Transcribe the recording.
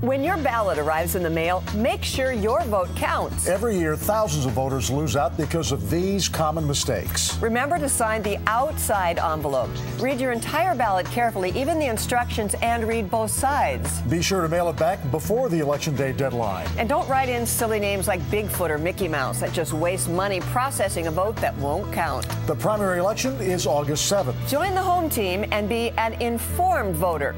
When your ballot arrives in the mail, make sure your vote counts. Every year, thousands of voters lose out because of these common mistakes. Remember to sign the outside envelope. Read your entire ballot carefully, even the instructions, and read both sides. Be sure to mail it back before the election day deadline. And don't write in silly names like Bigfoot or Mickey Mouse that just waste money processing a vote that won't count. The primary election is August 7th. Join the home team and be an informed voter.